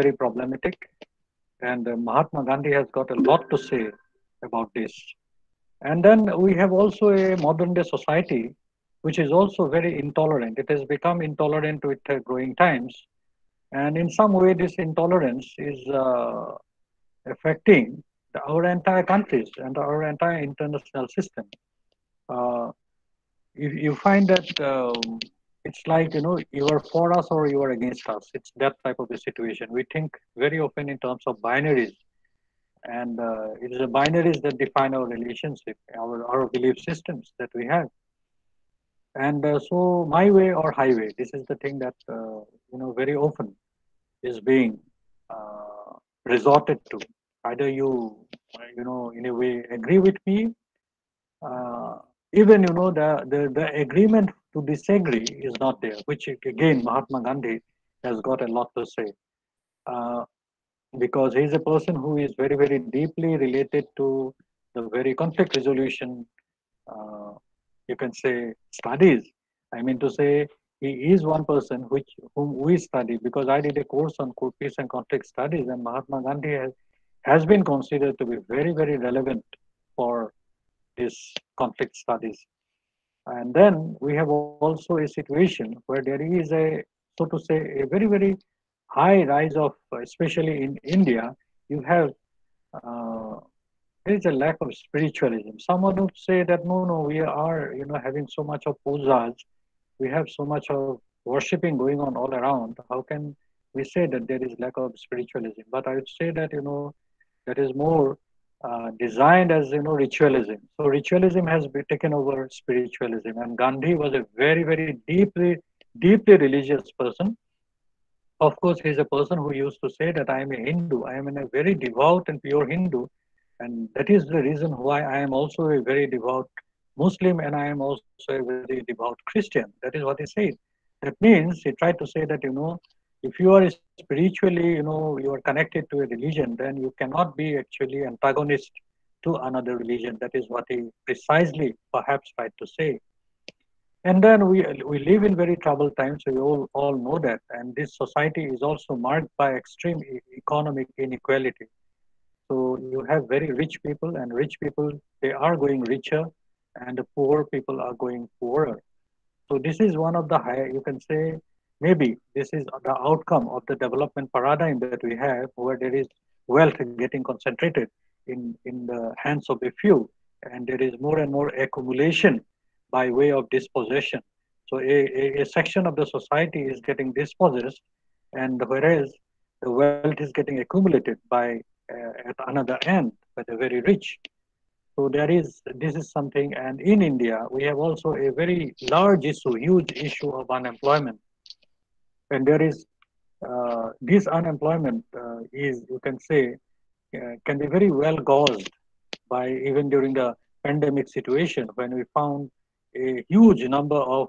very problematic. And uh, Mahatma Gandhi has got a lot to say about this. And then we have also a modern day society which is also very intolerant. It has become intolerant with uh, growing times. And in some way, this intolerance is uh, affecting our entire countries and our entire international system. Uh, you, you find that um, it's like, you know, you are for us or you are against us. It's that type of a situation. We think very often in terms of binaries. And uh, it is the binaries that define our relationship, our, our belief systems that we have. And uh, so, my way or highway, this is the thing that, uh, you know, very often is being uh, resorted to. Either you, you know, in a way agree with me, uh, even, you know, the, the, the agreement to disagree is not there, which again, Mahatma Gandhi has got a lot to say. Uh, because he's a person who is very, very deeply related to the very conflict resolution, uh, you can say, studies. I mean to say, he is one person which whom we study because I did a course on peace and conflict studies, and Mahatma Gandhi has, has been considered to be very, very relevant for this conflict studies. And then we have also a situation where there is a, so to say, a very, very high rise of, especially in India, you have, uh, there is a lack of spiritualism. Someone would say that, no, no, we are, you know, having so much of pujas, we have so much of worshipping going on all around. How can we say that there is lack of spiritualism? But I would say that, you know, that is more uh, designed as you know ritualism. So ritualism has been taken over spiritualism, and Gandhi was a very very deeply deeply religious person. Of course, he's a person who used to say that I am a Hindu. I am a very devout and pure Hindu, and that is the reason why I am also a very devout Muslim, and I am also a very devout Christian. That is what he said. That means he tried to say that you know if you are spiritually you know you are connected to a religion then you cannot be actually antagonist to another religion. That is what he precisely perhaps tried to say. And then we we live in very troubled times we all, all know that. And this society is also marked by extreme economic inequality. So you have very rich people and rich people they are going richer and the poor people are going poorer. So this is one of the high you can say maybe this is the outcome of the development paradigm that we have where there is wealth getting concentrated in, in the hands of a few and there is more and more accumulation by way of dispossession. So a, a, a section of the society is getting dispossessed and whereas the wealth is getting accumulated by uh, at another end by the very rich. So there is this is something and in india we have also a very large issue huge issue of unemployment and there is uh, this unemployment uh, is you can say uh, can be very well gauged by even during the pandemic situation when we found a huge number of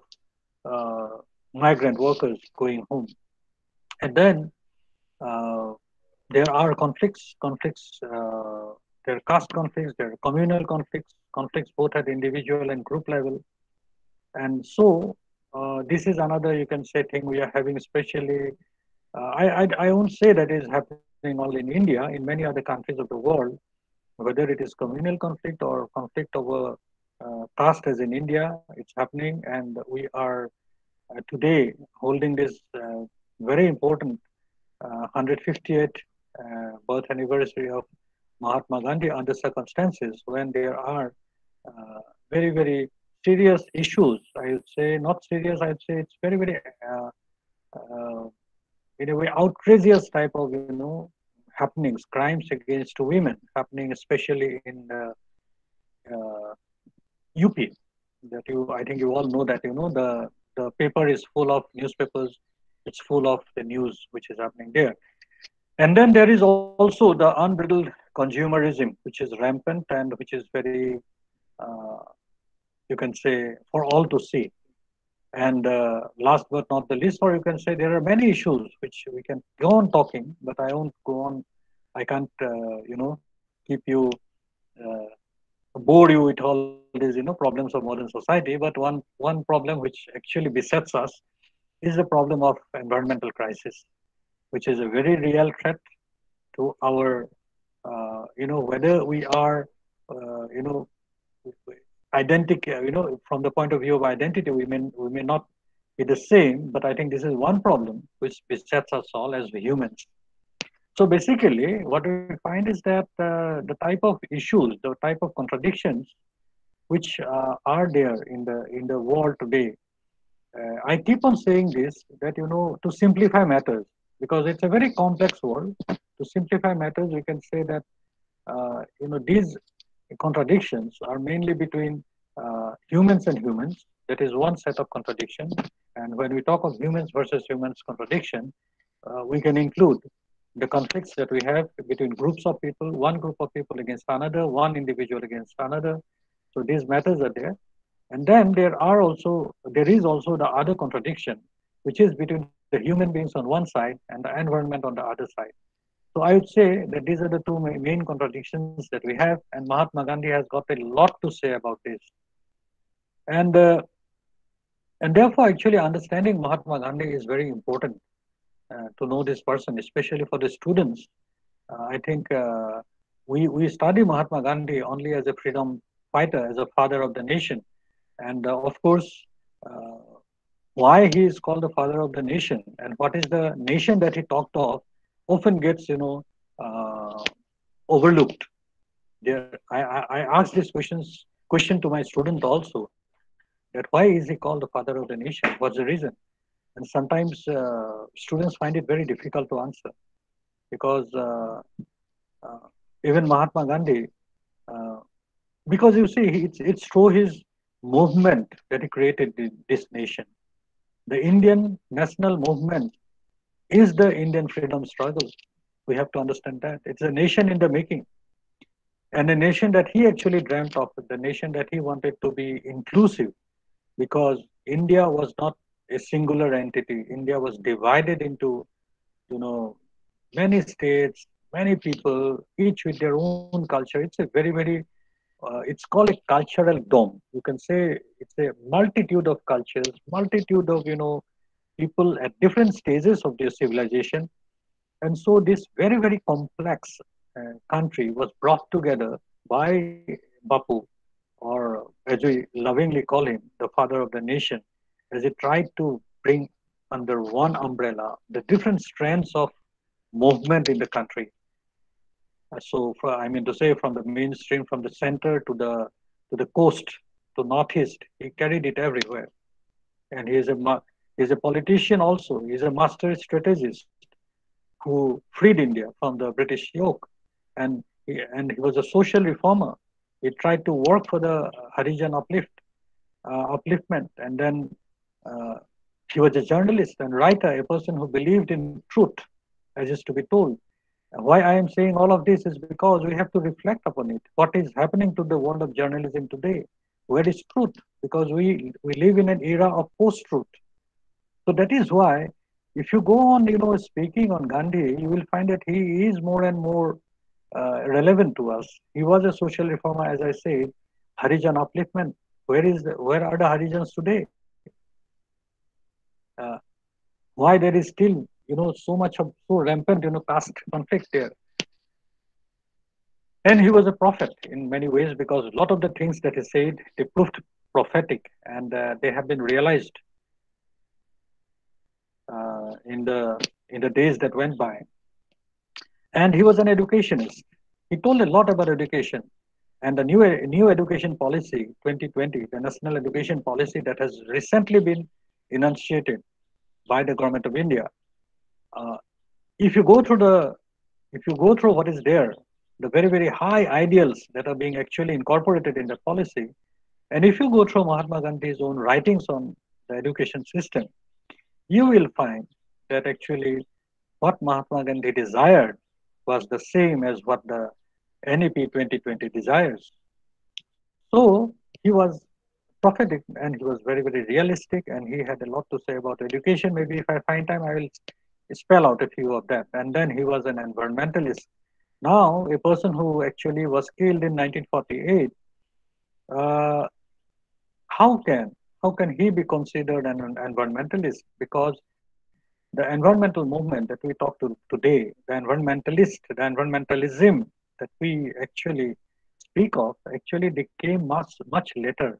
uh, migrant workers going home. And then uh, there are conflicts conflicts uh, there are caste conflicts there are communal conflicts conflicts both at individual and group level. And so uh, this is another you can say thing we are having especially uh, I, I, I won't say that is happening only in India in many other countries of the world whether it is communal conflict or conflict over uh, caste as in India it's happening and we are uh, today holding this uh, very important 158th birth anniversary of Mahatma Gandhi under circumstances when there are very very serious issues. I would say not serious. I'd say it's very very uh, uh, in a way outrageous type of you know happenings, crimes against women happening, especially in uh, UP. That you, I think you all know that you know the the paper is full of newspapers. It's full of the news which is happening there. And then there is also the unbridled consumerism, which is rampant and which is very uh, you can say, for all to see. And uh, last but not the least, or you can say there are many issues which we can go on talking, but I won't go on. I can't, uh, you know, keep you, uh, bore you with all these, you know, problems of modern society. But one one problem which actually besets us is the problem of environmental crisis. which is a very real threat to our, uh, you know, whether we are, uh, you know, identity, you know, from the point of view of identity, we may, we may not be the same, but I think this is one problem which besets us all as humans. So basically, what we find is that uh, the type of issues, the type of contradictions which uh, are there in the in the world today. Uh, I keep on saying this that you know to simplify matters because it's a very complex world. To simplify matters, we can say that uh, you know these contradictions are mainly between uh, humans and humans. That is one set of contradiction. And when we talk of humans versus humans contradiction, uh, we can include the conflicts that we have between groups of people, one group of people against another, one individual against another, so these matters are there. And then there are also, there is also the other contradiction, which is between the human beings on one side and the environment on the other side. So I would say that these are the two main contradictions that we have, and Mahatma Gandhi has got a lot to say about this. And uh, and therefore, actually, understanding Mahatma Gandhi is very important uh, to know this person, especially for the students. Uh, I think uh, we we study Mahatma Gandhi only as a freedom fighter, as a father of the nation. And uh, of course, uh, why he is called the father of the nation and what is the nation that he talked of often gets, you know, uh, overlooked. There, I, I, I asked this questions, question to my student also, that why is he called the father of the nation? What's the reason? And sometimes uh, students find it very difficult to answer because uh, uh, even Mahatma Gandhi because you see, it's, it's through his movement that he created this nation. The Indian national movement is the Indian freedom struggle. We have to understand that. It's a nation in the making. And a nation that he actually dreamt of, the nation that he wanted to be inclusive, because India was not a singular entity. India was divided into, you know, many states, many people, each with their own culture. It's a very, very uh, it's called a cultural dome. You can say it's a multitude of cultures, multitude of you know people at different stages of their civilization, and so this very very complex uh, country was brought together by Bapu, or as we lovingly call him, the father of the nation, as he tried to bring under one umbrella the different strands of movement in the country so for, I mean to say from the mainstream, from the center to the to the coast to northeast, he carried it everywhere. And he is a he's a politician also. He's a master strategist who freed India from the British yoke, and he, and he was a social reformer. He tried to work for the Harijan uplift uh, upliftment, and then uh, he was a journalist and writer, a person who believed in truth, as is to be told why I am saying all of this is because we have to reflect upon it. What is happening to the world of journalism today? Where is truth? Because we, we live in an era of post-truth. So that is why if you go on, you know, speaking on Gandhi, you will find that he is more and more uh, relevant to us. He was a social reformer, as I said, Harijan upliftment. Where is the, where are the Harijans today? Uh, why there is still you know, so much of so rampant, you know, caste conflict there. And he was a prophet in many ways because a lot of the things that he said, they proved prophetic and uh, they have been realized uh, in the in the days that went by. And he was an educationist. He told a lot about education. And the new new education policy 2020, the national education policy that has recently been enunciated by the government of India, uh, if you go through the if you go through what is there the very very high ideals that are being actually incorporated in the policy and if you go through mahatma gandhi's own writings on the education system you will find that actually what mahatma gandhi desired was the same as what the nep 2020 desires so he was prophetic and he was very very realistic and he had a lot to say about education maybe if i find time i will spell out a few of them. And then he was an environmentalist. Now, a person who actually was killed in 1948, uh, how can how can he be considered an, an environmentalist? Because the environmental movement that we talk to today, the environmentalist, the environmentalism that we actually speak of, actually came much much later.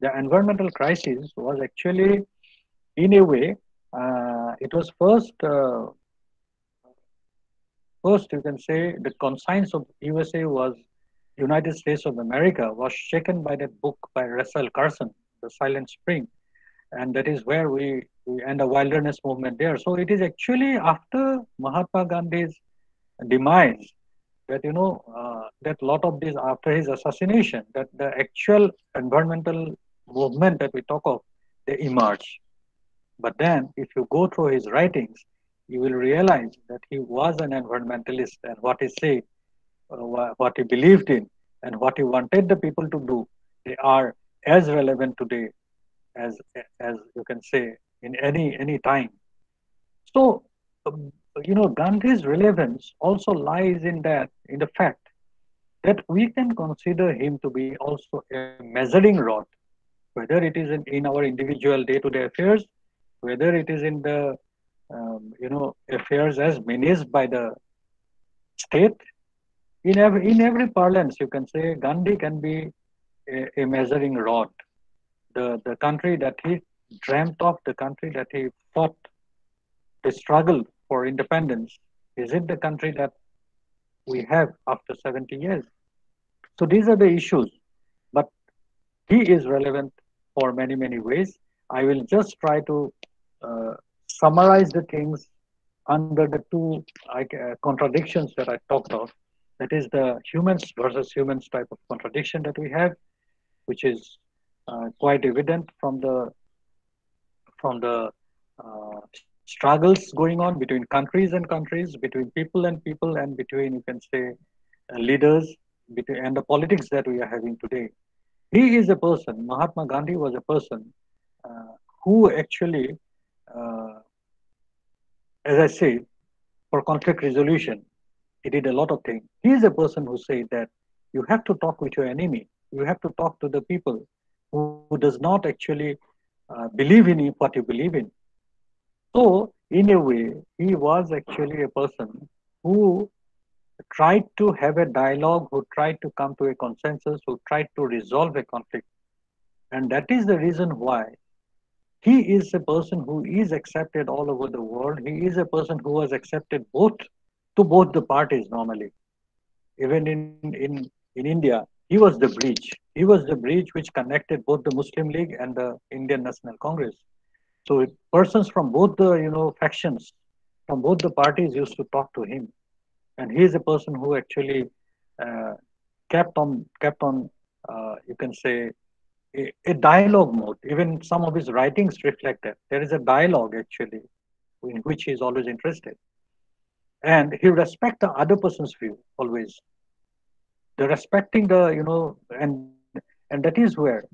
The environmental crisis was actually, in a way, uh, it was first. Uh, first, you can say the conscience of USA was United States of America was shaken by that book by Rachel Carson, The Silent Spring, and that is where we, end the wilderness movement there. So it is actually after Mahatma Gandhi's demise that you know uh, that lot of this after his assassination that the actual environmental movement that we talk of they emerge. But then if you go through his writings, you will realize that he was an environmentalist and what he said, uh, what he believed in, and what he wanted the people to do, they are as relevant today as as you can say in any any time. So um, you know Gandhi's relevance also lies in that in the fact that we can consider him to be also a measuring rod, whether it is in, in our individual day-to-day affairs, whether it is in the um, you know affairs as managed by the state. In every in every parlance, you can say Gandhi can be a, a measuring rod the, the country that he dreamt of, the country that he fought, the struggle for independence, is it the country that we have after 70 years? So these are the issues, but he is relevant for many, many ways. I will just try to uh, summarize the things under the two uh, contradictions that I talked of. That is the humans versus humans type of contradiction that we have, which is uh, quite evident from the from the uh, struggles going on between countries and countries, between people and people, and between you can say uh, leaders, between and the politics that we are having today. He is a person. Mahatma Gandhi was a person uh, who actually, uh, as I say, for conflict resolution, he did a lot of things. He is a person who said that you have to talk with your enemy. You have to talk to the people who, who does not actually uh, believe in what you believe in. So, in a way, he was actually a person who tried to have a dialogue, who tried to come to a consensus, who tried to resolve a conflict. And that is the reason why he is a person who is accepted all over the world. He is a person who was accepted both to both the parties normally. Even in, in, in India, he was the bridge. He was the bridge which connected both the Muslim League and the Indian National Congress. So persons from both the you know factions, from both the parties used to talk to him, and he is a person who actually uh, kept on kept on uh, you can say a, a, dialogue mode. Even some of his writings reflect that there is a dialogue actually in which he is always interested, and he respect the other person's view always the respecting the you know and and that is where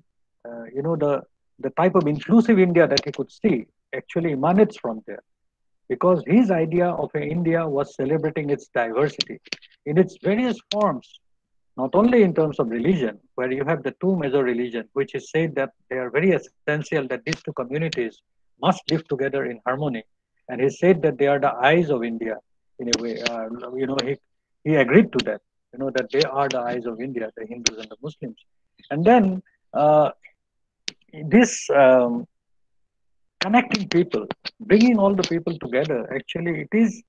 uh, you know the the type of inclusive India that he could see actually emanates from there because his idea of India was celebrating its diversity in its various forms, not only in terms of religion, where you have the two major religions, which is said that they are very essential that these two communities must live together in harmony. And he said that they are the eyes of India in a way. Uh, you know, he, he agreed to that you know that they are the eyes of India, the Hindus and the Muslims. And then uh, this um, connecting people, bringing all the people together, actually, it is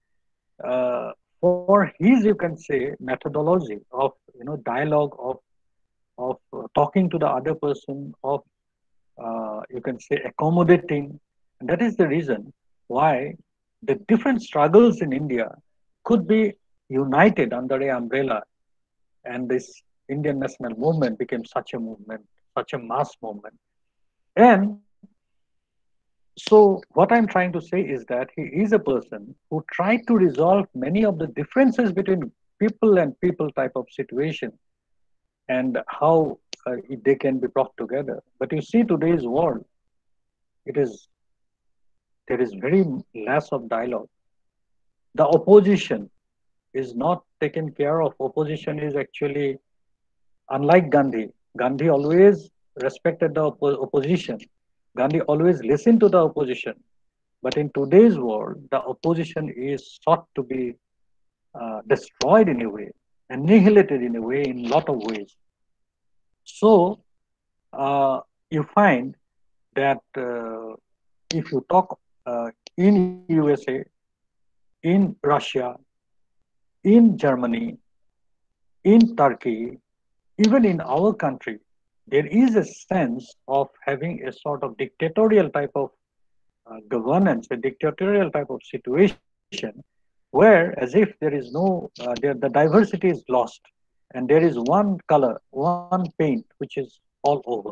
uh, for his, you can say, methodology of you know dialogue of of uh, talking to the other person, of uh, you can say accommodating. And that is the reason why the different struggles in India could be united under a umbrella and this indian national movement became such a movement such a mass movement. And so what i'm trying to say is that he is a person who tried to resolve many of the differences between people and people type of situation and how uh, they can be brought together. But you see today's world it is there is very less of dialogue. The opposition is not taken care of. Opposition is actually unlike Gandhi. Gandhi always respected the opposition. Gandhi always listened to the opposition. But in today's world, the opposition is sought to be uh, destroyed in a way, annihilated in a way, in a lot of ways. So uh, you find that uh, if you talk uh, in USA, in Russia, in Germany, in Turkey, even in our country, there is a sense of having a sort of dictatorial type of uh, governance, a dictatorial type of situation, where as if there is no, uh, there, the diversity is lost, and there is one color, one paint, which is all over,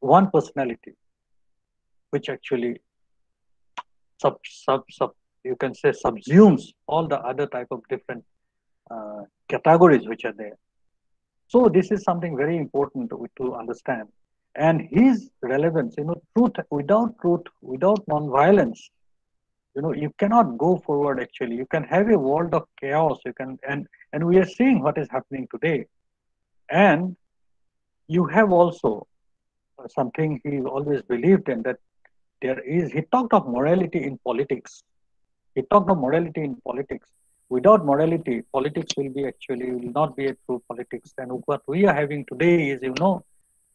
one personality, which actually sub, sub, sub, you can say subsumes all the other type of different uh, categories which are there. So this is something very important to, to understand. And his relevance, you know, truth without truth, without non-violence, you know, you cannot go forward actually. You can have a world of chaos. You can and and we are seeing what is happening today. And you have also something he always believed in that there is he talked of morality in politics. He talked of morality in politics without morality, politics will be actually will not be a true politics. And what we are having today is, you know,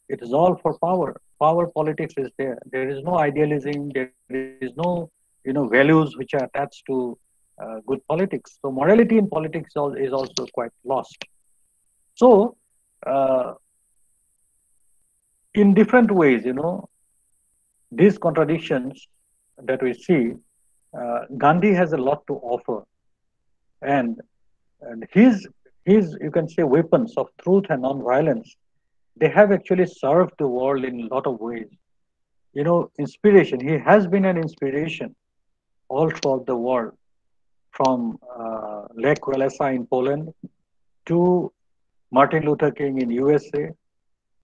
it is all for power. Power politics is there. There is no idealism. There is no, you know, values which are attached to uh, good politics. So morality in politics is also quite lost. So, uh, in different ways, you know, these contradictions that we see, uh, Gandhi has a lot to offer and, and his his you can say weapons of truth and non-violence they have actually served the world in a lot of ways. You know inspiration he has been an inspiration all throughout the world from uh, Lech Walesa in Poland to Martin Luther King in USA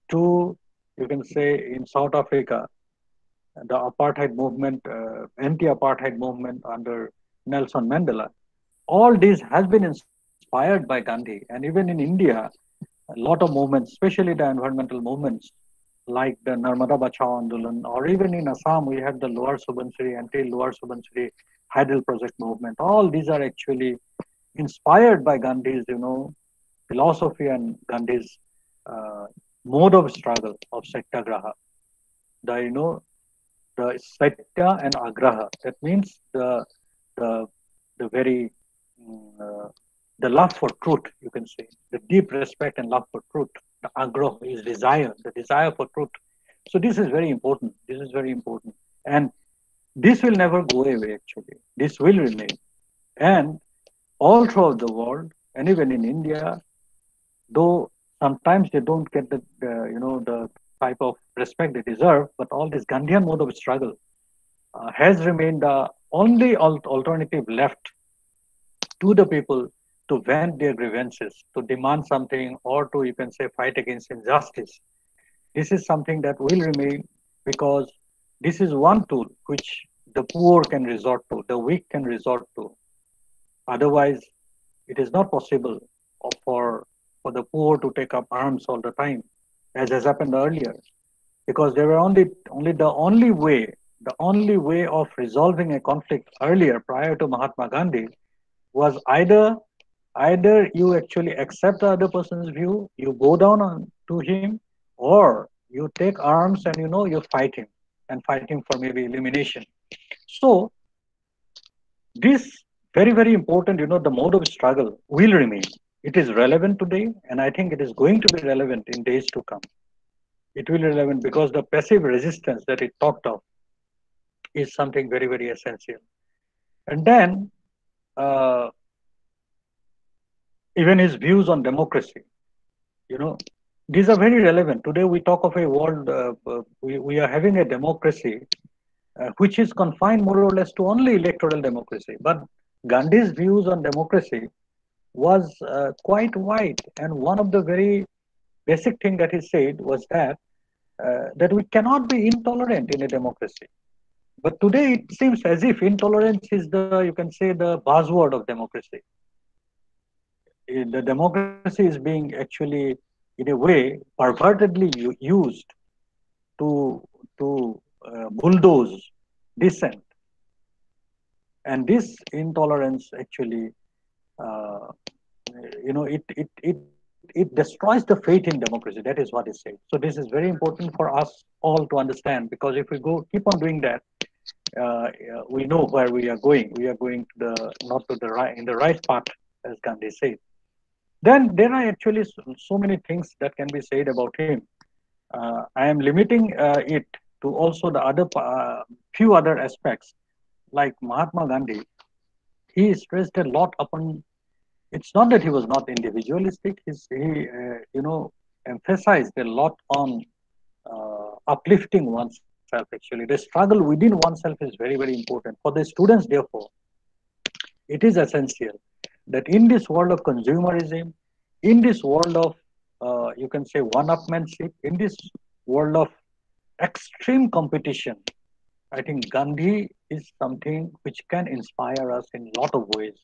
to you can say in South Africa the apartheid movement uh, anti-apartheid movement under Nelson Mandela all this has been inspired by Gandhi. And even in India, a lot of movements, especially the environmental movements, like the Narmada Bachao Andolan, or even in Assam, we have the Lower Subansiri, anti-Lower Subansiri Hydel Project movement. All these are actually inspired by Gandhi's, you know, philosophy and Gandhi's uh, mode of struggle of Satyagraha. The, you know, the Satya and Agraha. That means the, the, the very the love for truth, you can say, the deep respect and love for truth. The agroh is desire, the desire for truth. So this is very important. This is very important. And this will never go away, actually. This will remain. And all throughout the world, and even in India, though sometimes they don't get the, you know, the type of respect they deserve, but all this Gandhian mode of struggle uh, has remained the only alternative left to the people to vent their grievances, to demand something, or to, you can say, fight against injustice. This is something that will remain because this is one tool which the poor can resort to, the weak can resort to. Otherwise, it is not possible for, for the poor to take up arms all the time, as has happened earlier. Because they were only, only the only way, the only way of resolving a conflict earlier, prior to Mahatma Gandhi, was either either you actually accept the other person's view, you go down on, to him, or you take arms and you know you fight him and fight him for maybe elimination. So this very very important, you know, the mode of struggle will remain. It is relevant today, and I think it is going to be relevant in days to come. It will be relevant because the passive resistance that it talked of is something very very essential. And then uh, even his views on democracy. You know, these are very relevant. Today we talk of a world, uh, uh, we, we are having a democracy uh, which is confined more or less to only electoral democracy. But Gandhi's views on democracy was uh, quite wide. And one of the very basic thing that he said was that uh, that we cannot be intolerant in a democracy. But today it seems as if intolerance is the, you can say, the buzzword of democracy. The democracy is being actually, in a way, pervertedly used to, to uh, bulldoze dissent. And this intolerance actually, uh, you know, it, it, it, it destroys the faith in democracy. That is what is said. So this is very important for us all to understand because if we go keep on doing that, uh, we know where we are going. We are going to the not to the right in the right path, as Gandhi said. Then there are actually so, so many things that can be said about him. Uh, I am limiting uh, it to also the other uh, few other aspects, like Mahatma Gandhi. He stressed a lot upon. It's not that he was not individualistic. He's, he, uh, you know, emphasized a lot on uh, uplifting oneself. Actually, the struggle within oneself is very, very important for the students. Therefore, it is essential that in this world of consumerism, in this world of uh, you can say one-upmanship, in this world of extreme competition, I think Gandhi is something which can inspire us in a lot of ways.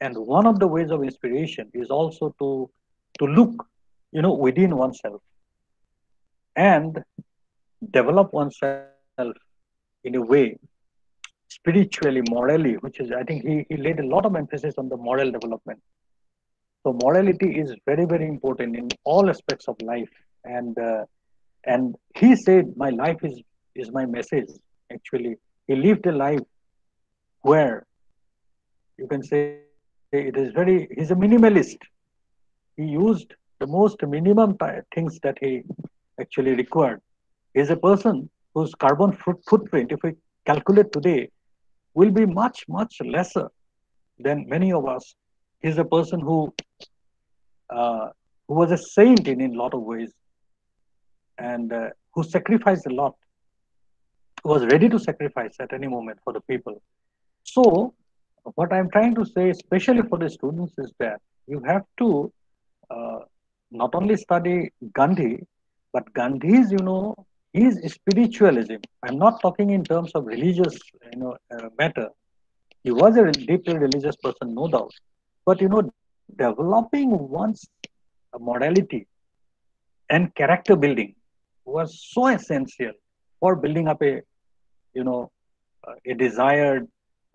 And one of the ways of inspiration is also to to look, you know, within oneself and develop oneself in a way spiritually, morally, which is, I think he, he laid a lot of emphasis on the moral development. So morality is very, very important in all aspects of life. And uh, and he said, my life is is my message. Actually, he lived a life where you can say it is very. He's a minimalist. He used the most minimum things that he actually required. He's a person whose carbon footprint, if we calculate today, will be much, much lesser than many of us. He's a person who uh, who was a saint in, in a lot of ways and uh, who sacrificed a lot, was ready to sacrifice at any moment for the people. So, what I'm trying to say, especially for the students, is that you have to uh, not only study Gandhi, but Gandhi's, you know, his spiritualism. I'm not talking in terms of religious, you know, uh, matter. He was a deeply religious person, no doubt. But you know, developing one's morality and character building was so essential for building up a, you know, uh, a desired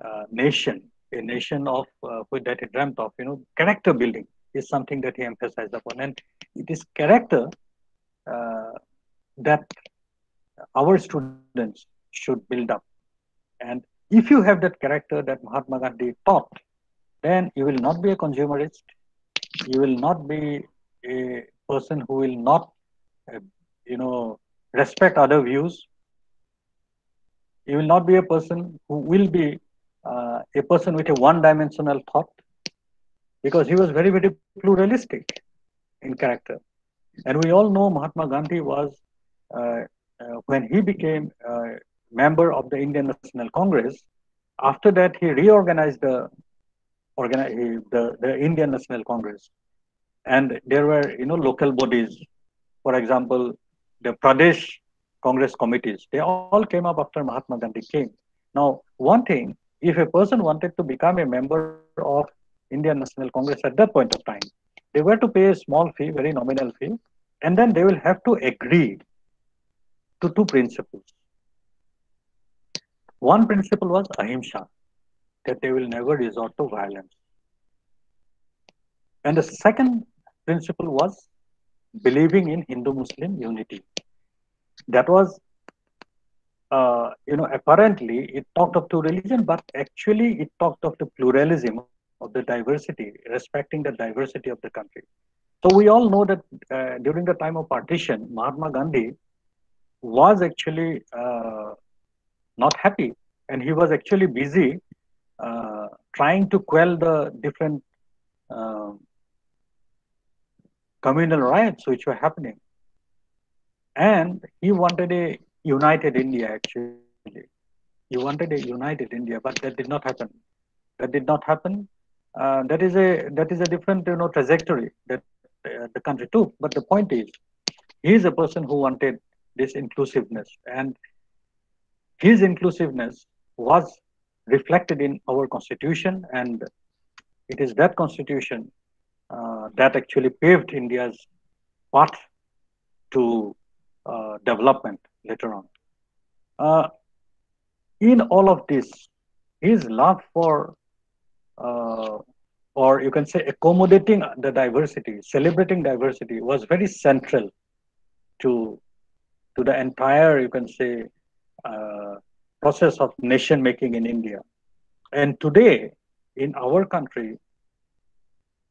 uh, nation, a nation of uh, that he dreamt of. You know, character building is something that he emphasized upon, and it is character uh, that our students should build up. And if you have that character that Mahatma Gandhi taught, then you will not be a consumerist. You will not be a person who will not, uh, you know, respect other views. You will not be a person who will be uh, a person with a one-dimensional thought, because he was very, very pluralistic in character. And we all know Mahatma Gandhi was, uh, when he became a uh, member of the Indian National Congress, after that he reorganized the organize the, the Indian National Congress. And there were, you know, local bodies, for example, the Pradesh Congress committees, they all came up after Mahatma Gandhi came. Now, one thing, if a person wanted to become a member of Indian National Congress at that point of time, they were to pay a small fee, very nominal fee, and then they will have to agree to two principles. One principle was ahimsa, that they will never resort to violence. And the second principle was believing in Hindu Muslim unity. That was, uh, you know, apparently it talked of two religion, but actually it talked of the pluralism of the diversity, respecting the diversity of the country. So we all know that uh, during the time of partition, Mahatma Gandhi was actually uh, not happy and he was actually busy uh, trying to quell the different uh, communal riots which were happening. And he wanted a united India actually. He wanted a united India, but that did not happen. That did not happen. Uh, that is a that is a different you know trajectory that uh, the country took. But the point is, he is a person who wanted this inclusiveness, and his inclusiveness was reflected in our constitution and it is that constitution uh, that actually paved india's path to uh, development later on. Uh, in all of this his love for, uh, or you can say, accommodating the diversity, celebrating diversity, was very central to to the entire, you can say, uh, process of nation making in India. And today, in our country,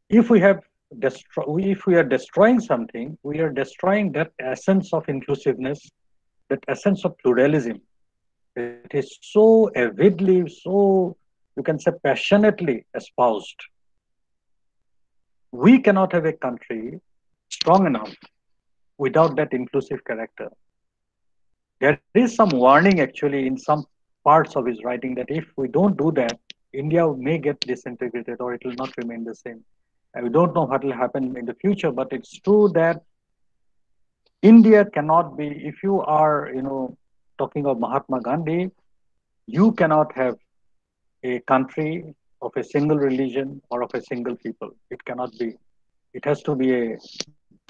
if we have if we are destroying something, we are destroying that essence of inclusiveness, that essence of pluralism. It is so avidly, so you can say passionately espoused. We cannot have a country strong enough without that inclusive character. There is some warning actually in some parts of his writing that if we don't do that, India may get disintegrated or it will not remain the same. And we don't know what will happen in the future, but it's true that India cannot be, if you are, you know, talking of Mahatma Gandhi, you cannot have a country of a single religion or of a single people. It cannot be. It has to be a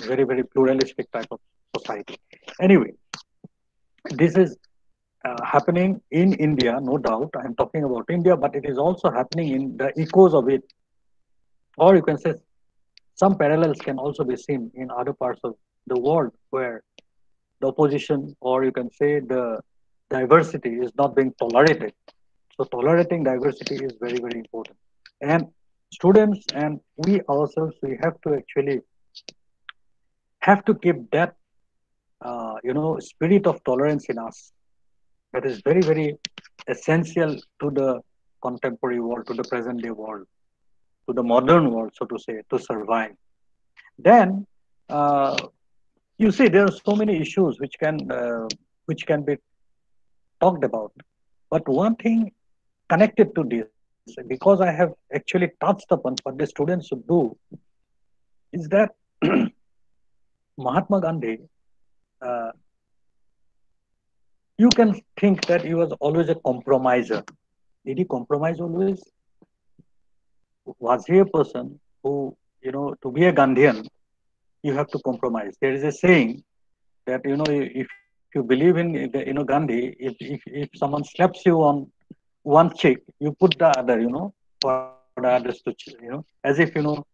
very, very pluralistic type of society. Anyway, this is uh, happening in India, no doubt. I'm talking about India, but it is also happening in the echoes of it. Or you can say some parallels can also be seen in other parts of the world where the opposition, or you can say the diversity, is not being tolerated. So, tolerating diversity is very, very important. And students and we ourselves, we have to actually have to keep that uh, you know spirit of tolerance in us. That is very very essential to the contemporary world to the present day world to the modern world so to say to survive. Then uh, you see there are so many issues which can uh, which can be talked about. But one thing connected to this because i have actually touched upon what the students should do is that mahatma gandhi uh, you can think that he was always a compromiser. Did he compromise always? Was he a person who, you know, to be a Gandhian, you have to compromise. There is a saying that, you know, if you believe in, you know, Gandhi, if, if, if someone slaps you on one cheek, you put the other, you know, for the others to, you know, as if, you know,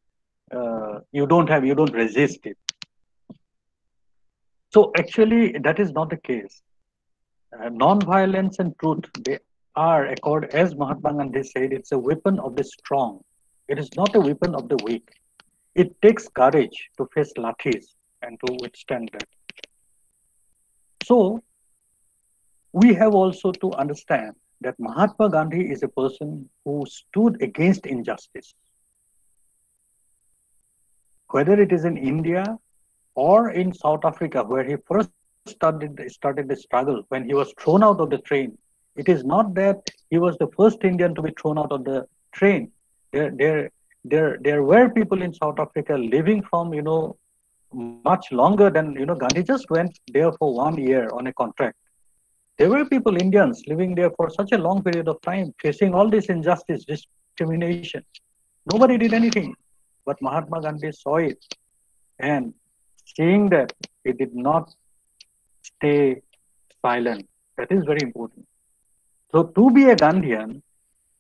uh, you don't have, you don't resist it. So actually, that is not the case. Uh, non-violence and truth, they are, accord, as Mahatma Gandhi said, it's a weapon of the strong. It is not a weapon of the weak. It takes courage to face lathis and to withstand that. So, we have also to understand that Mahatma Gandhi is a person who stood against injustice. Whether it is in India or in South Africa, where he first started started the struggle when he was thrown out of the train. It is not that he was the first Indian to be thrown out of the train. There, there, there, there were people in South Africa living from you know much longer than you know Gandhi just went there for one year on a contract. There were people, Indians, living there for such a long period of time, facing all this injustice, discrimination. Nobody did anything, but Mahatma Gandhi saw it, and seeing that he did not stay silent. That is very important. So to be a Gandhian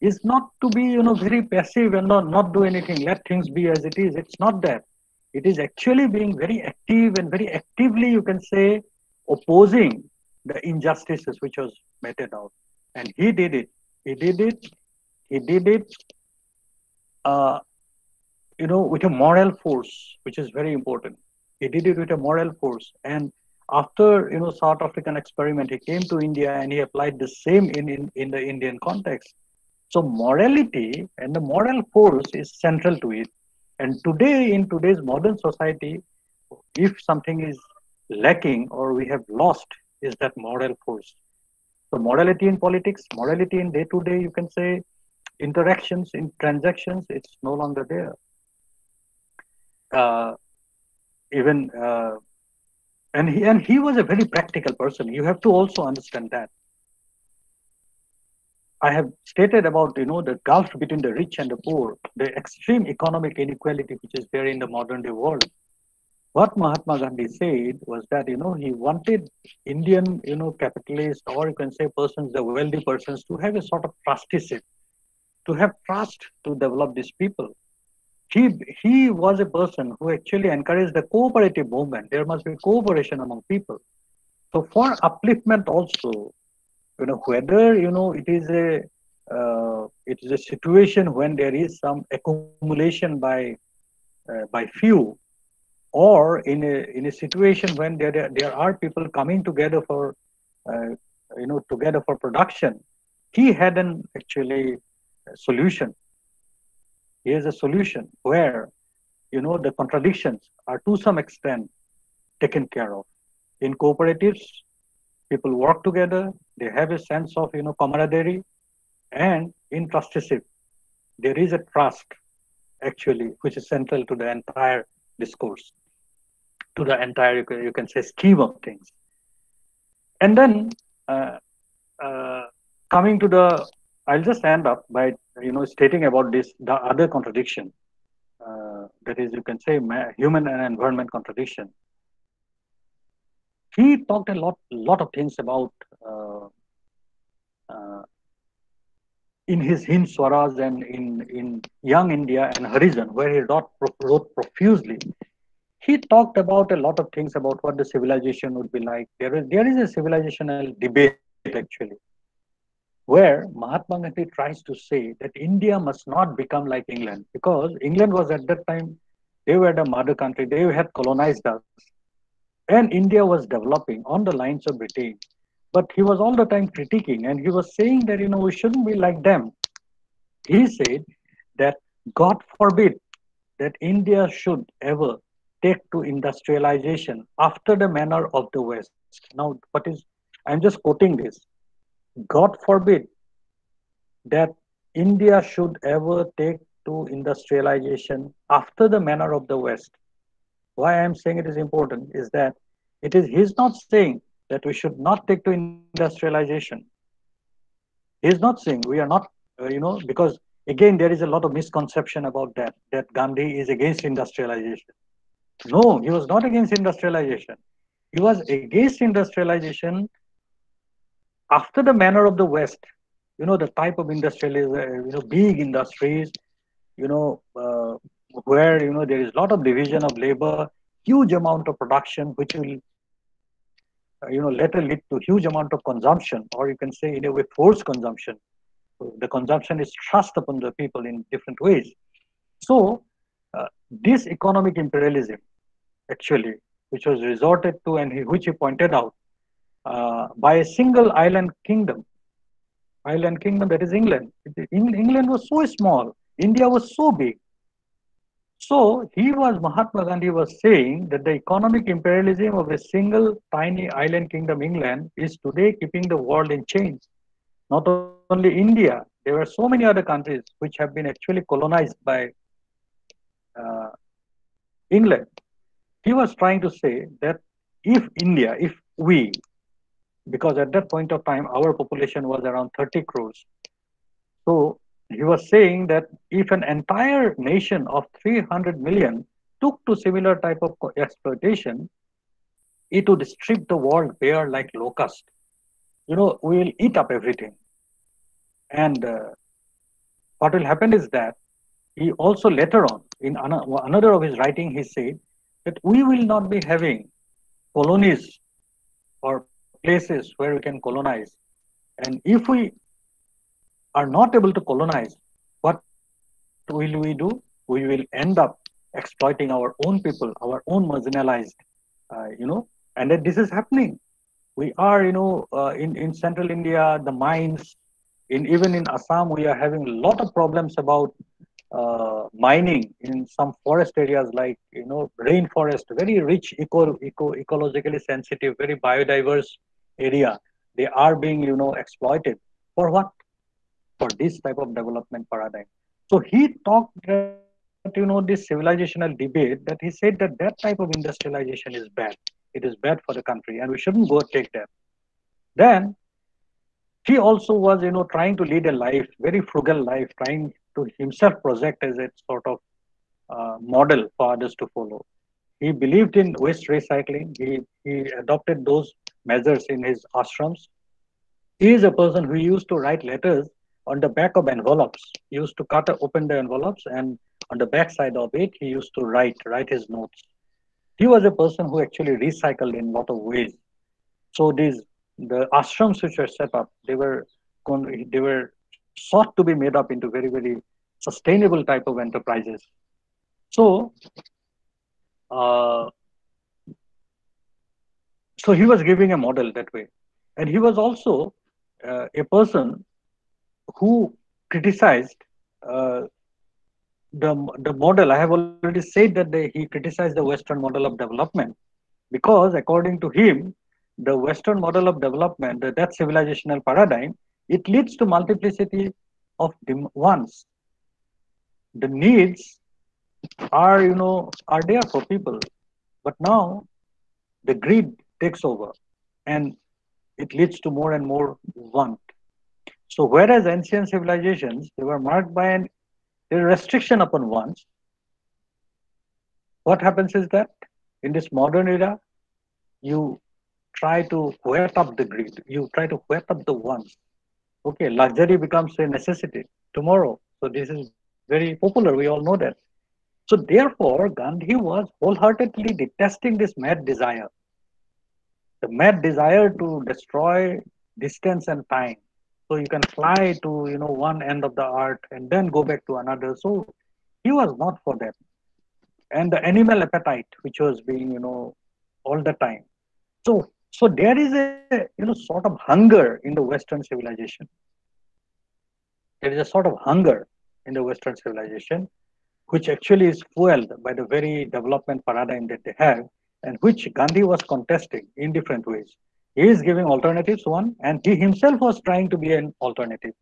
is not to be, you know, very passive and not, not do anything, let things be as it is. It's not that. It is actually being very active and very actively, you can say, opposing the injustices which was meted out. And he did it. He did it. He did it, uh, you know, with a moral force, which is very important. He did it with a moral force. And after you know South African experiment, he came to India and he applied the same in, in, in the Indian context. So morality and the moral force is central to it. And today, in today's modern society, if something is lacking or we have lost, is that moral force. So morality in politics, morality in day-to-day, you can say, interactions in transactions, it's no longer there. Uh, even uh, and he and he was a very practical person. You have to also understand that. I have stated about you know the gulf between the rich and the poor the extreme economic inequality which is there in the modern day world. What mahatma gandhi said was that you know he wanted indian you know capitalists or you can say persons the wealthy persons to have a sort of trusteeship to have trust to develop these people. He, he was a person who actually encouraged the cooperative movement. There must be cooperation among people. So for upliftment also, you know, whether, you know, it is a, uh, it is a situation when there is some accumulation by, uh, by few, or in a, in a situation when there, there are people coming together for, uh, you know, together for production, he had an actually solution. Here's a solution where, you know, the contradictions are to some extent taken care of. In cooperatives, people work together, they have a sense of, you know, camaraderie, and in trusteeship, there is a trust actually, which is central to the entire discourse, to the entire, you can, you can say, scheme of things. And then uh, uh, coming to the I'll just end up by you know stating about this the other contradiction. Uh, that is, you can say human and environment contradiction. He talked a lot, lot of things about uh, uh, in his Hind Swaraj and in in Young India and Harijan, where he wrote, wrote profusely. He talked about a lot of things about what the civilization would be like. There is there is a civilizational debate actually where Mahatma Gandhi tries to say that India must not become like England because England was at that time, they were the mother country, they had colonized us. And India was developing on the lines of Britain. But he was all the time critiquing and he was saying that, you know, we shouldn't be like them. He said that God forbid that India should ever take to industrialization after the manner of the West. Now, what is, I'm just quoting this God forbid that India should ever take to industrialization after the manner of the West. Why I'm saying it is important is that it is he's not saying that we should not take to industrialization. He's not saying we are not, uh, you know, because again there is a lot of misconception about that that Gandhi is against industrialization. No, he was not against industrialization. He was against industrialization after the manner of the West, you know, the type of industrialism, uh, you know, big industries, you know, uh, where, you know, there is a lot of division of labor, huge amount of production, which will, uh, you know, later lead to huge amount of consumption, or you can say in a way, forced consumption. The consumption is thrust upon the people in different ways. So uh, this economic imperialism, actually, which was resorted to and he, which he pointed out, uh, by a single island kingdom. Island kingdom that is England. England was so small. India was so big. So he was Mahatma Gandhi was saying that the economic imperialism of a single tiny island kingdom, England, is today keeping the world in chains. Not only India, there were so many other countries which have been actually colonized by uh, England. He was trying to say that if India, if we, because at that point of time our population was around 30 crores. So he was saying that if an entire nation of 300 million took to similar type of exploitation it would strip the world bare like locust. You know we will eat up everything. And uh, what will happen is that he also later on in another of his writing he said that we will not be having colonies or places where we can colonize. And if we are not able to colonize, what will we do? We will end up exploiting our own people, our own marginalized, uh, you know, and that this is happening. We are, you know, uh, in, in central India, the mines, in even in Assam, we are having a lot of problems about uh, mining in some forest areas like you know rainforest very rich eco, eco ecologically sensitive very biodiverse area they are being you know exploited. For what? For this type of development paradigm. So he talked that you know this civilizational debate that he said that that type of industrialization is bad. It is bad for the country and we shouldn't go take that. Then he also was you know trying to lead a life very frugal life trying to himself project as a sort of uh, model for others to follow. He believed in waste recycling. He, he adopted those measures in his ashrams. He is a person who used to write letters on the back of envelopes. He used to cut open the envelopes and on the back side of it, he used to write, write his notes. He was a person who actually recycled in a lot of ways. So these the ashrams which were set up, they were they were sought to be made up into very very sustainable type of enterprises. So, uh, so he was giving a model that way, and he was also uh, a person who criticized uh, the the model. I have already said that they, he criticized the Western model of development because, according to him, the Western model of development, that civilizational paradigm, it leads to multiplicity of wants. The needs are, you know, are there for people, but now the greed takes over, and it leads to more and more want. So whereas ancient civilizations, they were marked by an, restriction upon wants, what happens is that in this modern era, you try to whet up the greed, you try to whet up the wants. Okay, luxury becomes a necessity tomorrow. So this is very popular, we all know that. So therefore, Gandhi was wholeheartedly detesting this mad desire. The mad desire to destroy distance and time. So you can fly to you know one end of the earth and then go back to another. So he was not for that. And the animal appetite which was being you know all the time. So so there is a you know sort of hunger in the western civilization. There is a sort of hunger in the western civilization which actually is fueled by the very development paradigm that they have and which gandhi was contesting in different ways he is giving alternatives, one, and he himself was trying to be an alternative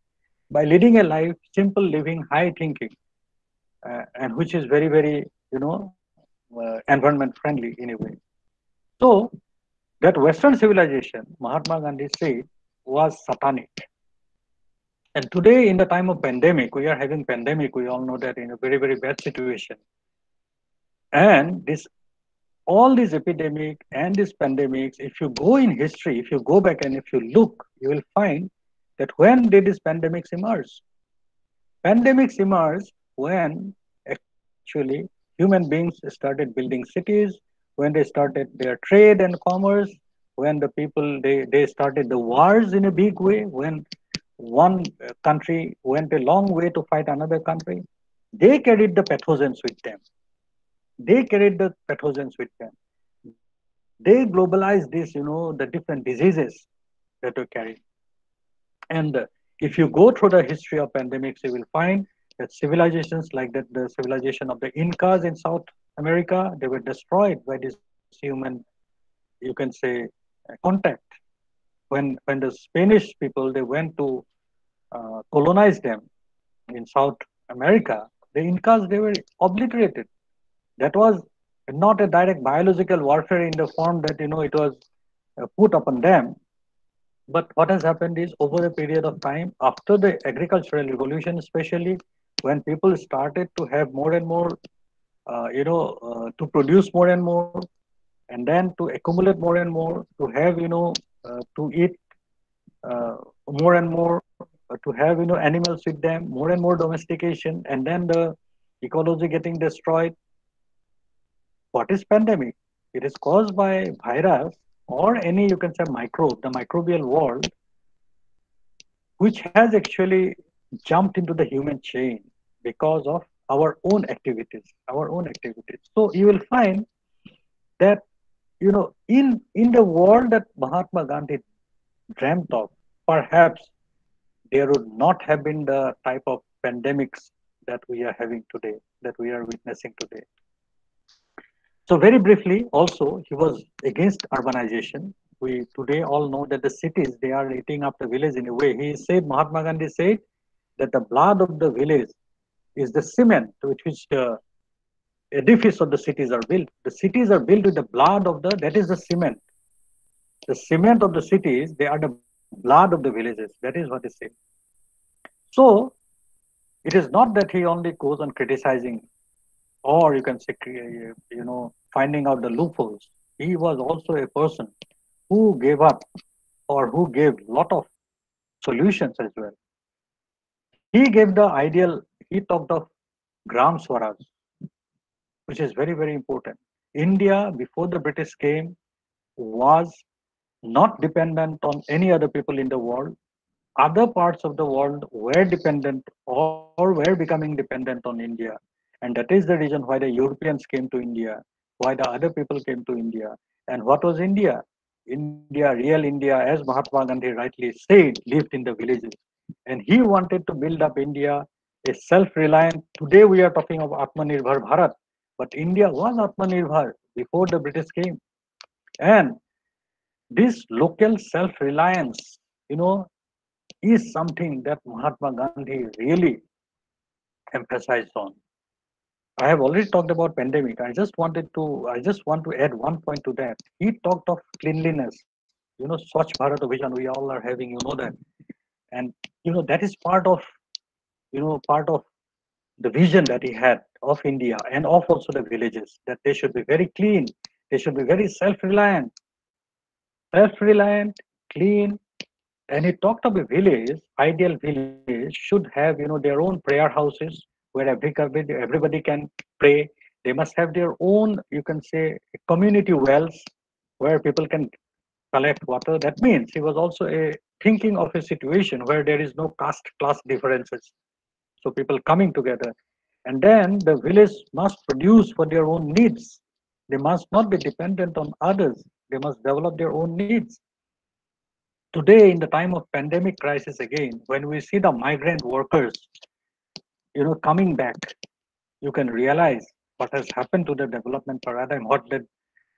by leading a life, simple living, high thinking, uh, and which is very, very, you know, uh, environment friendly in a way. So, that Western civilization, Mahatma Gandhi said, was satanic. And today, in the time of pandemic, we are having pandemic. We all know that in a very, very bad situation. And this all these epidemic and these pandemics, if you go in history, if you go back and if you look, you will find that when did these pandemics emerge? Pandemics emerge when actually human beings started building cities, when they started their trade and commerce, when the people they, they started the wars in a big way, when one country went a long way to fight another country, they carried the pathogens with them they carried the pathogens with them. They globalized this, you know, the different diseases that were carried. And uh, if you go through the history of pandemics, you will find that civilizations like that, the civilization of the Incas in South America, they were destroyed by this human, you can say, uh, contact. When, when the Spanish people, they went to uh, colonize them in South America, the Incas, they were obliterated that was not a direct biological warfare in the form that you know it was uh, put upon them. But what has happened is over a period of time after the agricultural revolution especially when people started to have more and more uh, you know uh, to produce more and more and then to accumulate more and more to have you know uh, to eat uh, more and more uh, to have you know animals with them more and more domestication and then the ecology getting destroyed what is pandemic? It is caused by virus or any, you can say, microbe, the microbial world, which has actually jumped into the human chain because of our own activities, our own activities. So you will find that, you know, in, in the world that Mahatma Gandhi dreamt of, perhaps there would not have been the type of pandemics that we are having today, that we are witnessing today. So very briefly, also he was against urbanization. We today all know that the cities they are eating up the village in a way. He said Mahatma Gandhi said that the blood of the village is the cement with which the edifice of the cities are built. The cities are built with the blood of the that is the cement. The cement of the cities they are the blood of the villages. That is what he said. So it is not that he only goes on criticizing or you can say, eh, you know, finding out the loopholes. He was also a person who gave up or who gave lot of solutions as well. he gave the ideal, he talked of Gram Swaraj, which is very, very important. India, before the British came, was not dependent on any other people in the world. Other parts of the world were dependent or, or were becoming dependent on India. And that is the reason why the Europeans came to India, why the other people came to India. And what was India? India, real India, as Mahatma Gandhi rightly said, lived in the villages. And he wanted to build up India a self-reliant. Today we are talking of Atmanirbhar Bharat, but India was Atmanirbhar before the British came. And this local self-reliance, you know, is something that Mahatma Gandhi really emphasized on. I have already talked about pandemic. I just wanted to, I just want to add one point to that. He talked of cleanliness. You know, Swachh Bharat vision we all are having, you know that. And, you know, that is part of, you know, part of the vision that he had of India and of also the villages, that they should be very clean. They should be very self-reliant. Self-reliant, clean, and he talked of a village, ideal village should have, you know, their own prayer houses, where everybody, everybody can pray. They must have their own, you can say, community wells where people can collect water. That means he was also a thinking of a situation where there is no caste class differences. So people coming together. And then the village must produce for their own needs. They must not be dependent on others. They must develop their own needs. Today, in the time of pandemic crisis again, when we see the migrant workers you know coming back you can realize what has happened to the development paradigm what the,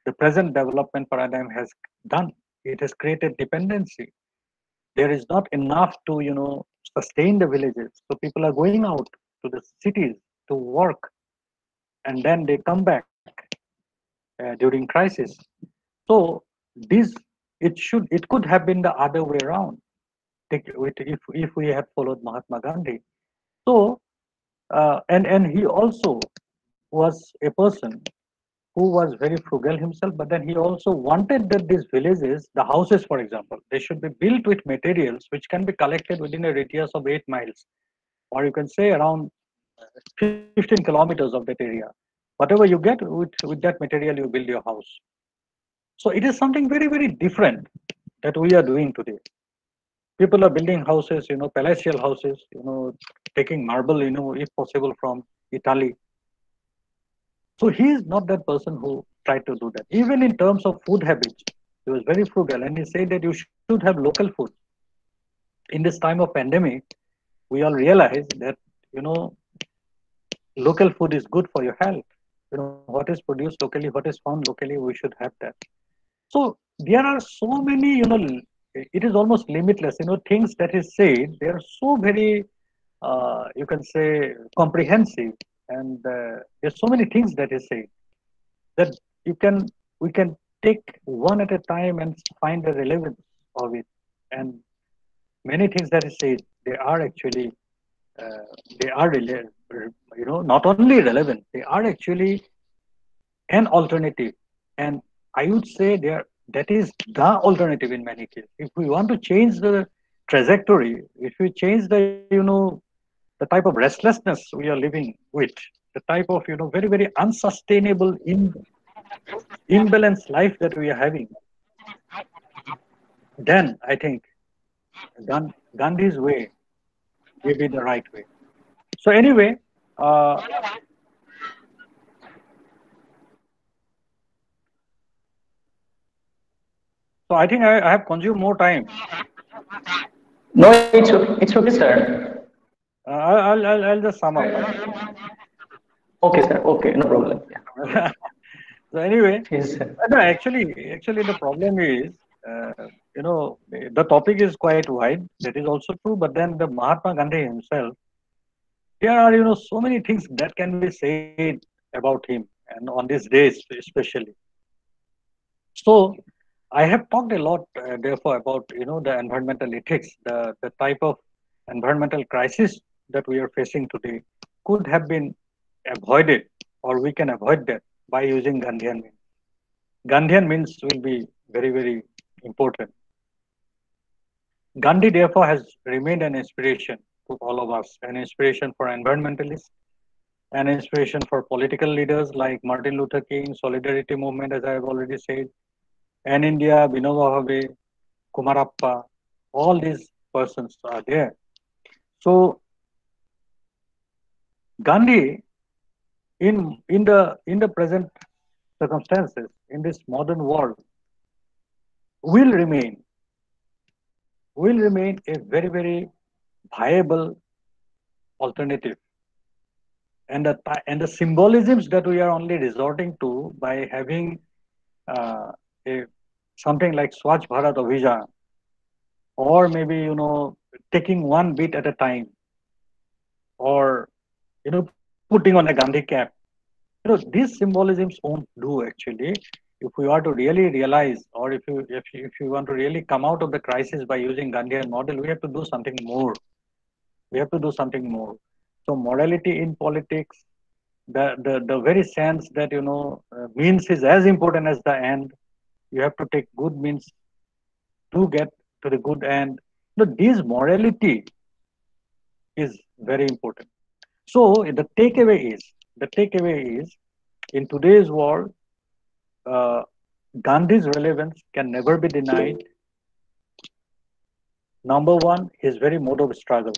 the present development paradigm has done. It has created dependency. There is not enough to you know sustain the villages. So people are going out to the cities to work and then they come back uh, during crisis. So this it should it could have been the other way around. If if we had followed mahatma gandhi. So uh, and and he also was a person who was very frugal himself but then he also wanted that these villages the houses for example they should be built with materials which can be collected within a radius of 8 miles or you can say around 15 kilometers of that area. Whatever you get with, with that material you build your house. So it is something very very different that we are doing today. People are building houses, you know, palatial houses, you know, taking marble, you know, if possible from Italy. So he is not that person who tried to do that. Even in terms of food habits, he was very frugal and he said that you should have local food. In this time of pandemic, we all realize that, you know, local food is good for your health. You know, what is produced locally, what is found locally, we should have that. So there are so many, you know, it is almost limitless. You know, things that is said, they are so very, uh, you can say, comprehensive, and uh, there's so many things that is said that you can we can take one at a time and find the relevance of it. And many things that is said, they are actually uh, they are you know, not only relevant, they are actually an alternative. And I would say they are that is the alternative in many cases. If we want to change the trajectory, if we change the, you know, the type of restlessness we are living with, the type of, you know, very, very unsustainable, in, imbalanced life that we are having, then I think Gandhi's way may be the right way. So anyway, uh, So I think I, I have consumed more time. No, it's it's okay, sir. I'll, I'll I'll just sum up. Okay, sir. Okay, no problem. Yeah. so anyway, yes, no, actually, actually the problem is, uh, you know, the topic is quite wide. That is also true. But then the Mahatma Gandhi himself, there are you know so many things that can be said about him, and on these days especially. So I have talked a lot, uh, therefore, about you know the environmental ethics, the the type of environmental crisis that we are facing today could have been avoided, or we can avoid that by using Gandhian means. Gandhian means will be very very important. Gandhi therefore has remained an inspiration to all of us, an inspiration for environmentalists, an inspiration for political leaders like Martin Luther King, Solidarity Movement, as I have already said, and India, Vinoba Bhave, Kumarappa, all these persons are there. So Gandhi, in in the in the present circumstances, in this modern world, will remain will remain a very very viable alternative. And the and the symbolisms that we are only resorting to by having uh, a something like Swachh Bharat Abhiyan, or maybe you know taking one bit at a time, or you know putting on a Gandhi cap. You know these symbolisms won't do actually. If we are to really realize, or if you if you, if you want to really come out of the crisis by using Gandhian model, we have to do something more. We have to do something more. So morality in politics, the the, the very sense that you know uh, means is as important as the end. You have to take good means to get to the good end. So this morality is very important. So the takeaway is the takeaway is in today's world, uh, Gandhi's relevance can never be denied. Number one, his very mode of struggle,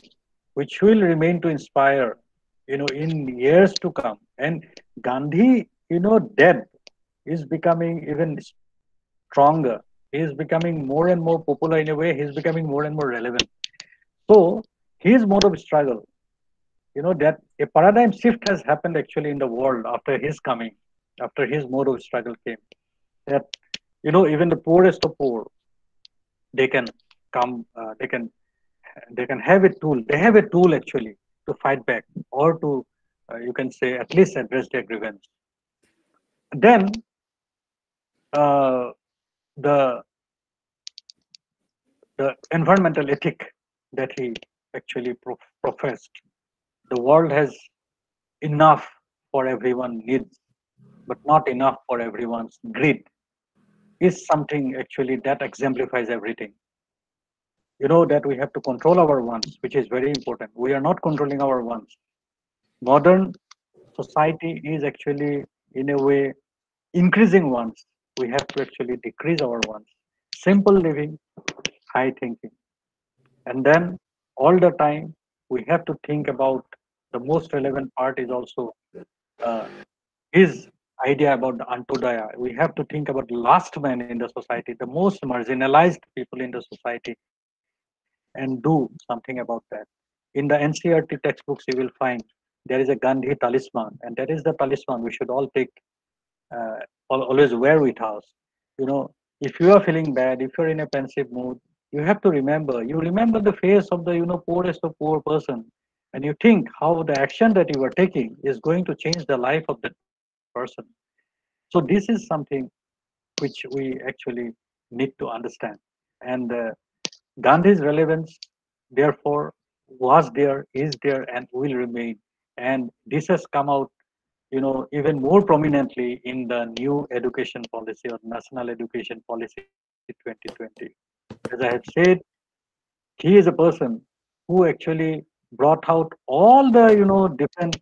which will remain to inspire, you know, in years to come. And Gandhi, you know, dead is becoming even stronger. He is becoming more and more popular in a way. He is becoming more and more relevant. So his mode of struggle, you know, that a paradigm shift has happened actually in the world after his coming, after his mode of struggle came. That you know, even the poorest of poor, they can come, uh, they can, they can have a tool. They have a tool actually to fight back or to, uh, you can say, at least address their grievance. Then uh, the the environmental ethic that he actually pro- professed. The world has enough for everyone needs, but not enough for everyone's greed. Is something actually that exemplifies everything. You know that we have to control our wants, which is very important. We are not controlling our wants. Modern society is actually, in a way, increasing wants. We have to actually decrease our wants. Simple living, high thinking. And then all the time, we have to think about the most relevant part is also uh, his idea about the Antyodaya. We have to think about the last man in the society, the most marginalized people in the society, and do something about that. In the NCERT textbooks, you will find there is a Gandhi talisman, and that is the talisman we should all take, uh, always wear with us. You know, if you are feeling bad, if you're in a pensive mood, you have to remember. You remember the face of the you know poorest of poor person, and you think how the action that you are taking is going to change the life of that person. So this is something which we actually need to understand. And uh, Gandhi's relevance, therefore, was there, is there, and will remain. And this has come out, you know, even more prominently in the new education policy or national education policy 2020. As I have said, he is a person who actually brought out all the, you know, different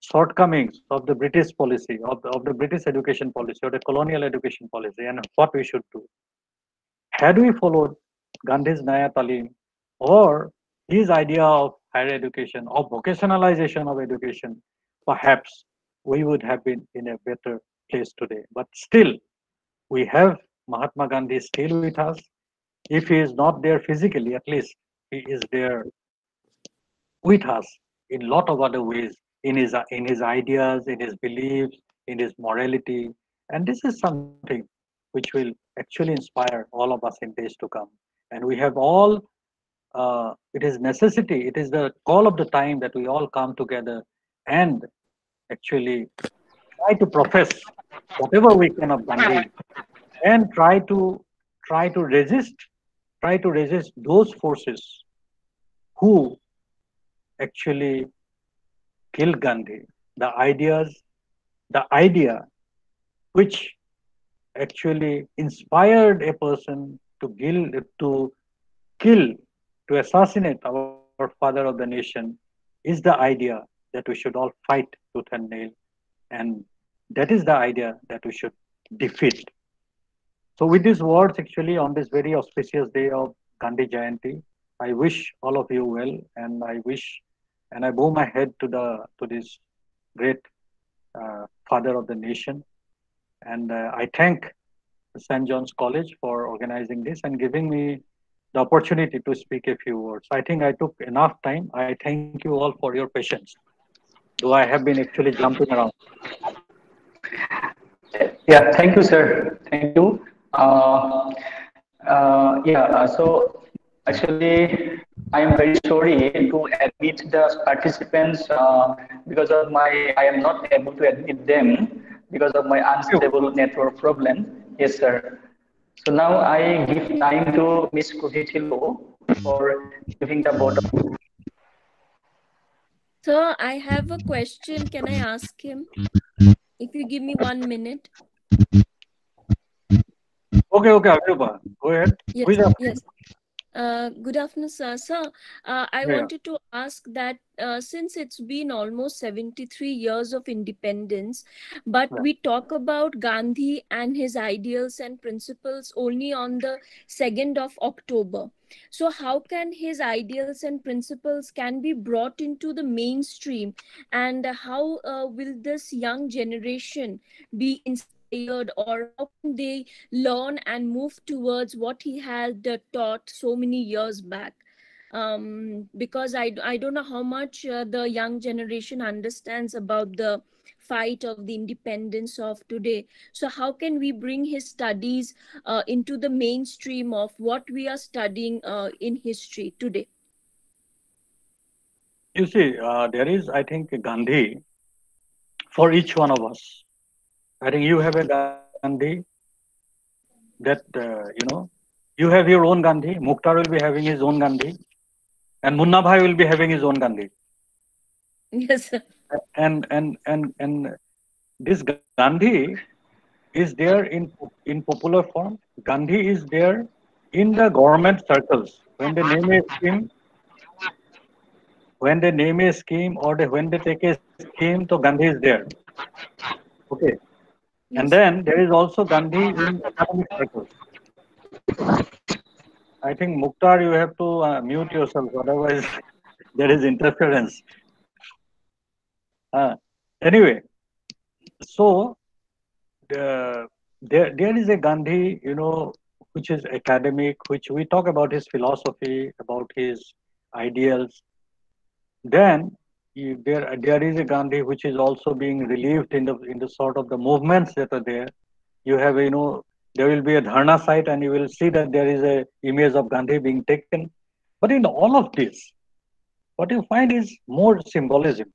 shortcomings of the British policy, of the, of the British education policy, or the colonial education policy, and what we should do. Had we followed Gandhi's Naya Talim or his idea of higher education, or vocationalization of education, perhaps we would have been in a better place today. But still, we have Mahatma Gandhi still with us. If he is not there physically, at least he is there with us in a lot of other ways in his in his ideas in his beliefs in his morality. And this is something which will actually inspire all of us in days to come. And we have all uh, it is necessity it is the call of the time that we all come together and actually try to profess whatever we can of Gandhi and try to try to resist try to resist those forces who actually killed Gandhi. The ideas, the idea which actually inspired a person to kill, to kill, to assassinate our father of the nation, is the idea that we should all fight tooth and nail. And that is the idea that we should defeat. So, with these words, actually, on this very auspicious day of Gandhi Jayanti, I wish all of you well, and I wish, and I bow my head to the to this great uh, father of the nation, and uh, I thank St. John's College for organizing this and giving me the opportunity to speak a few words. I think I took enough time. I thank you all for your patience, though I have been actually jumping around. Yeah, thank you, sir. Thank you. Uh, uh, yeah, uh, so actually, I am very sorry to admit the participants uh, because of my, I am not able to admit them because of my unstable network problem. Yes, sir. So now I give time to Ms. Kuhitilo for giving the vote. Sir, I have a question. Can I ask him? If you give me one minute. Okay, okay, Avirupa, go ahead. Yes, yes. Uh, good afternoon, sir. Sir, uh, I Yeah. wanted to ask that uh, since it's been almost 73 years of independence, but Yeah. we talk about Gandhi and his ideals and principles only on the 2nd of October. So how can his ideals and principles can be brought into the mainstream and how uh, will this young generation be inspired or how can they learn and move towards what he had uh, taught so many years back um, because I, I don't know how much uh, the young generation understands about the fight of the independence of today so how can we bring his studies uh, into the mainstream of what we are studying uh, in history today You see, uh, there is, I think, Gandhi for each one of us. I think you have a Gandhi that, uh, you know, you have your own Gandhi. Mukhtar will be having his own Gandhi. And Munna Bhai will be having his own Gandhi. yes sir. And, and, and, and this Gandhi is there in, in popular form. Gandhi is there in the government circles. When they name a scheme, when they name a scheme or they, when they take a scheme, so Gandhi is there. Okay. And then there is also Gandhi in academic circles. I think Mukhtar, you have to uh, mute yourself, otherwise there is interference. Uh, anyway, so the, there there is a Gandhi, you know, which is academic, which we talk about his philosophy, about his ideals. Then there there is a Gandhi which is also being relieved in the in the sort of the movements that are there. You have you know there will be a dharna site and you will see that there is a image of Gandhi being taken. But in all of this, what you find is more symbolism.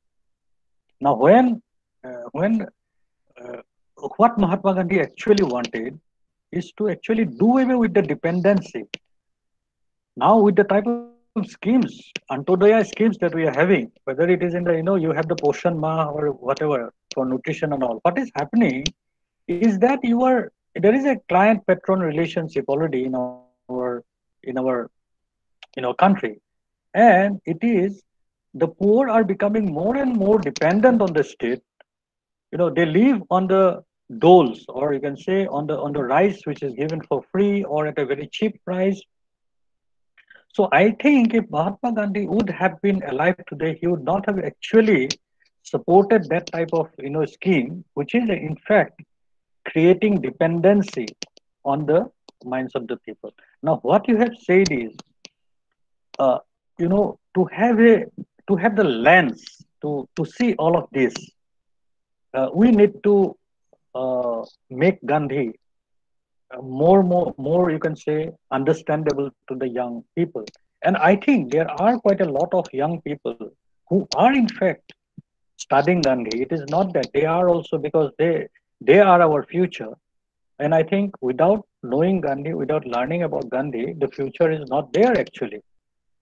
Now, when uh, when uh, what Mahatma Gandhi actually wanted is to actually do away with the dependency. Now, with the type of schemes, Antyodaya schemes that we are having, whether it is in the, you know, you have the Poshan Ma or whatever for nutrition and all, what is happening is that you are, there is a client patron relationship already in our, in our, in our country. And it is, the poor are becoming more and more dependent on the state. You know, they live on the doles or you can say on the on the rice which is given for free or at a very cheap price so i think if mahatma gandhi would have been alive today he would not have actually supported that type of you know scheme which is in fact creating dependency on the minds of the people. Now what you have said is uh, you know to have a to have the lens to to see all of this uh, we need to uh, make Gandhi more, more, more, you can say, understandable to the young people. And I think there are quite a lot of young people who are, in fact, studying Gandhi. It is not that they are also because they they are our future. And I think without knowing Gandhi, without learning about Gandhi, the future is not there actually.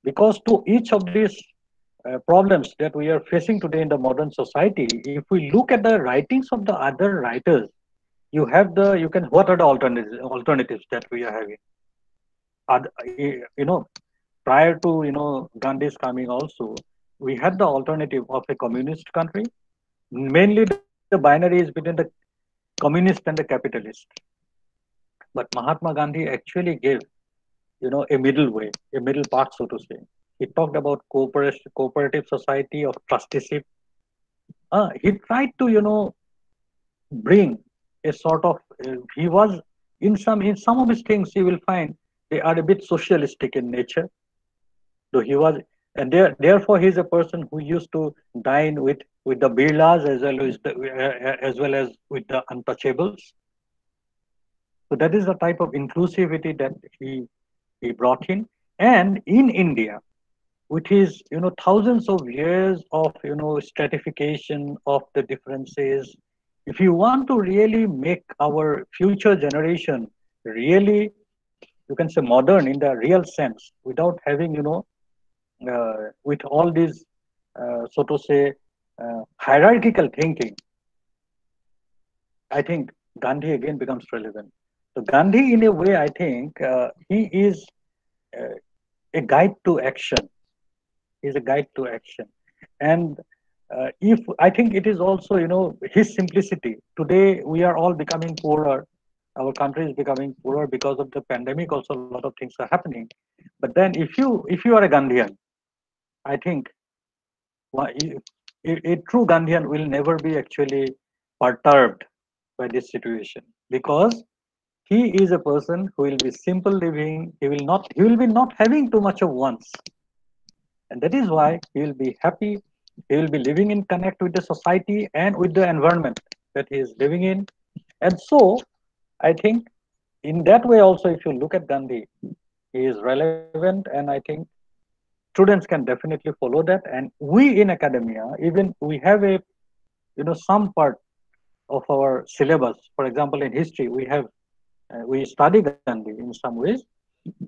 Because to each of these uh, problems that we are facing today in the modern society, if we look at the writings of the other writers, you have the you can what are the alternatives alternatives that we are having? Are, you know, prior to you know Gandhi's coming also, we had the alternative of a communist country. Mainly the binary is between the communist and the capitalist. But Mahatma Gandhi actually gave, you know, a middle way, a middle path, so to say. He talked about cooperative, cooperative society of trusteeship. Uh, he tried to, you know, bring a sort of. Uh, he was in some in some of his things. You will find they are a bit socialistic in nature. Though he was, and there, therefore, he is a person who used to dine with with the Birlas as well as the, uh, as well as with the untouchables. So that is the type of inclusivity that he he brought in. And in India, with his you know thousands of years of you know stratification of the differences, if you want to really make our future generation really you can say modern in the real sense without having you know uh, with all these uh, so to say uh, hierarchical thinking, I think Gandhi again becomes relevant. So Gandhi, in a way, I think uh, he is uh, a guide to action. He's a guide to action, and uh, if I think it is also, you know, his simplicity. Today we are all becoming poorer. Our country is becoming poorer because of the pandemic. Also, a lot of things are happening. But then, if you if you are a Gandhian, I think a, a true Gandhian will never be actually perturbed by this situation because he is a person who will be simple living. He will not. He will be not having too much of wants, and that is why he will be happy. He will be living in connect with the society and with the environment that he is living in, and so I think in that way also, if you look at Gandhi, he is relevant, and I think students can definitely follow that. And we in academia even we have a you know some part of our syllabus. For example in history we have uh, we study gandhi in some ways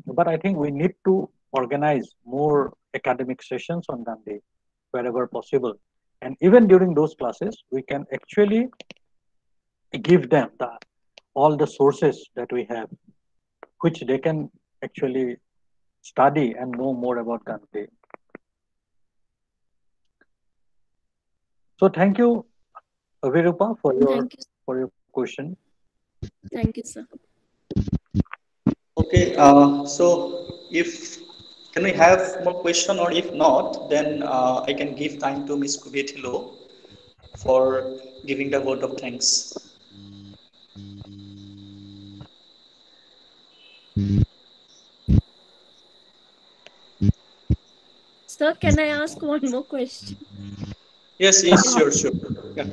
but i think we need to organize more academic sessions on gandhi wherever possible and even during those classes we can actually give them the, all the sources that we have which they can actually study and know more about Gandhi. So thank you, Avirupa, for your you. for your question. Thank you, sir. Okay, uh, so if can we have more question, or if not, then uh, I can give time to Ms. Kubethilo for giving the vote of thanks. Sir, can I ask one more question? Yes, yes, sure, sure. Yeah.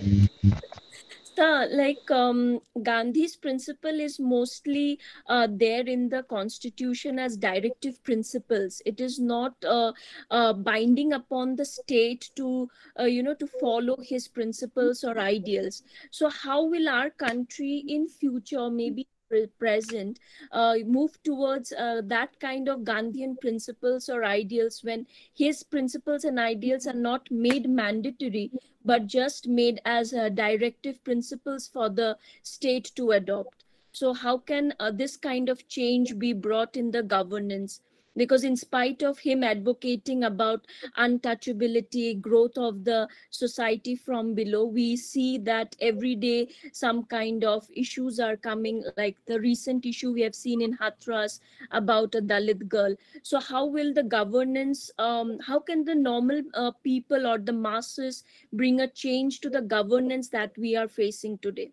Sir, like um, Gandhi's principle is mostly uh, there in the constitution as directive principles. It is not uh, uh, binding upon the state to, uh, you know, to follow his principles or ideals. So, how will our country in future, maybe present uh, move towards uh, that kind of Gandhian principles or ideals when his principles and ideals are not made mandatory but just made as uh, directive principles for the state to adopt. So, how can uh, this kind of change be brought in the governance? Because in spite of him advocating about untouchability growth of the society from below we see that every day some kind of issues are coming like the recent issue we have seen in hathras about a dalit girl. So how will the governance um, how can the normal uh, people or the masses bring a change to the governance that we are facing today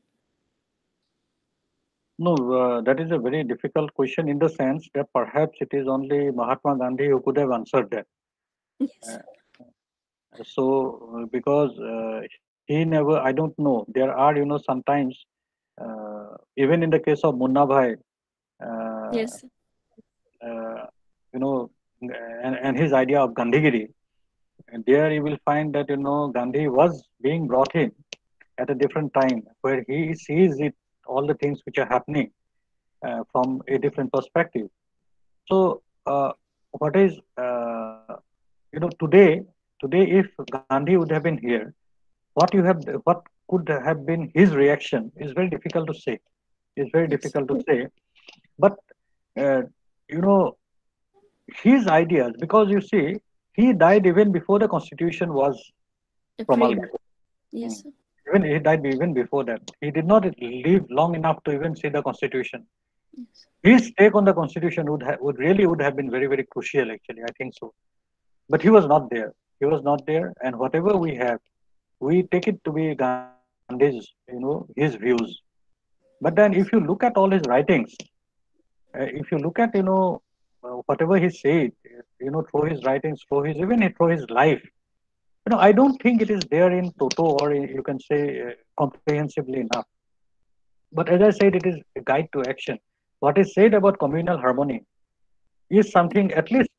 no, uh, that is a very difficult question in the sense that perhaps it is only Mahatma Gandhi who could have answered that. Yes. Uh, so, because uh, he never, I don't know, there are, you know, sometimes, uh, even in the case of Munna Bhai, uh, yes. Uh, you know, and, and his idea of Gandhigiri, and there you will find that, you know, Gandhi was being brought in at a different time where he sees it all the things which are happening uh, from a different perspective. So, uh, what is uh, you know today? Today, if Gandhi would have been here, what you have, what could have been his reaction is very difficult to say. It's very difficult to say, but uh, you know, his ideas, because you see, he died even before the constitution was promulgated. Yes, sir. Even he died even before that. He did not live long enough to even see the constitution. Yes. His take on the constitution would have would really would have been very very crucial. Actually, I think so. But he was not there. He was not there, and whatever we have, we take it to be Gandhi's, you know, his views. But then, if you look at all his writings, uh, if you look at you know uh, whatever he said, you know, through his writings, through his even through his life, you know, I don't think it is there in toto or in, you can say uh, comprehensively enough. But as I said, it is a guide to action. What is said about communal harmony is something at least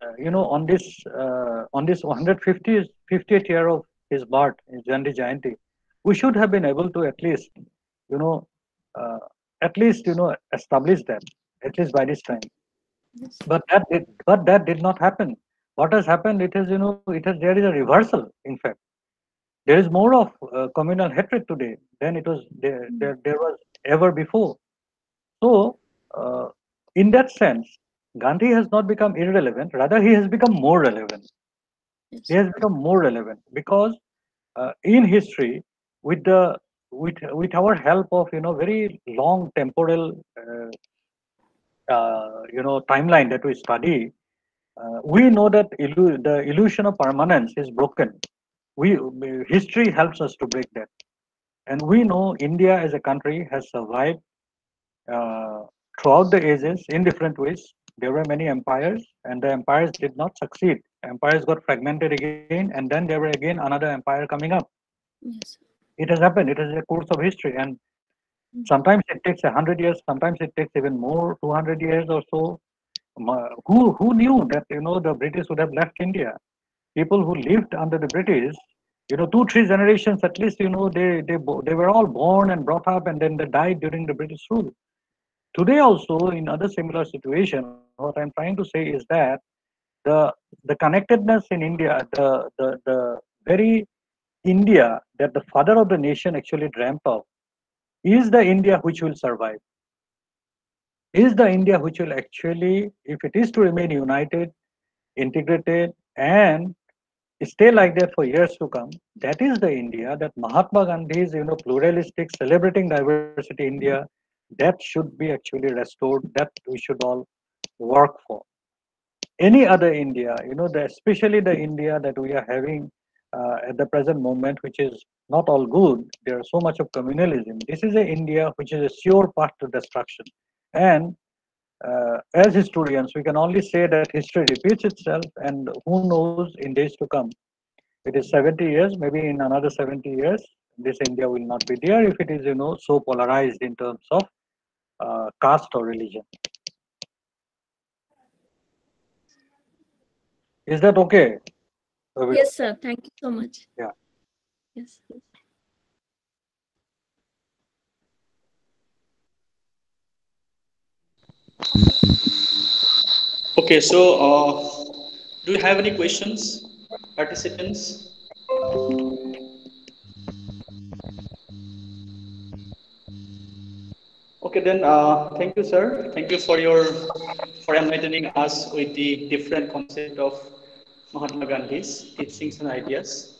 uh, you know on this uh, on this 150th 50th year of his birth, his Gandhi Jayanti, we should have been able to at least you know uh, at least you know establish that at least by this time. Yes. But that did, but that did not happen. What has happened? It is you know it has there is a reversal. In fact, there is more of uh, communal hatred today than it was there there, there was ever before. So, uh, in that sense, Gandhi has not become irrelevant. Rather, he has become more relevant. He has become more relevant because uh, in history, with the with with our help of you know very long temporal uh, uh, you know timeline that we study, uh, we know that illu- the illusion of permanence is broken. We history helps us to break that, and we know India as a country has survived uh, throughout the ages in different ways. There were many empires, and the empires did not succeed. Empires got fragmented again, and then there were again another empire coming up. Yes. It has happened. It is a course of history, and sometimes it takes a hundred years. Sometimes it takes even more, two hundred years or so. Who who knew that you know the British would have left India? People who lived under the British, you know, two three generations at least, you know, they they they were all born and brought up, and then they died during the British rule. Today also, in other similar situation, what I'm trying to say is that the the connectedness in India, the the the very India that the father of the nation actually dreamt of, is the India which will survive. Is the India which will actually, if it is to remain united, integrated, and stay like that for years to come, that is the India that Mahatma Gandhi's, you know, pluralistic, celebrating diversity India, that should be actually restored, that we should all work for. Any other India, you know, the, especially the India that we are having uh, at the present moment, which is not all good, there's so much of communalism. This is an India which is a sure path to destruction. And uh, as historians, we can only say that history repeats itself, and who knows in days to come. It is 70 years, maybe in another 70 years, this India will not be there if it is, you know, so polarized in terms of uh, caste or religion. Is that okay? Yes, sir. Thank you so much. Yeah. Yes. Okay, so uh, do you have any questions, participants? Okay, then uh, thank you, sir. Thank you for your for enlightening us with the different concept of Mahatma Gandhi's teachings and ideas.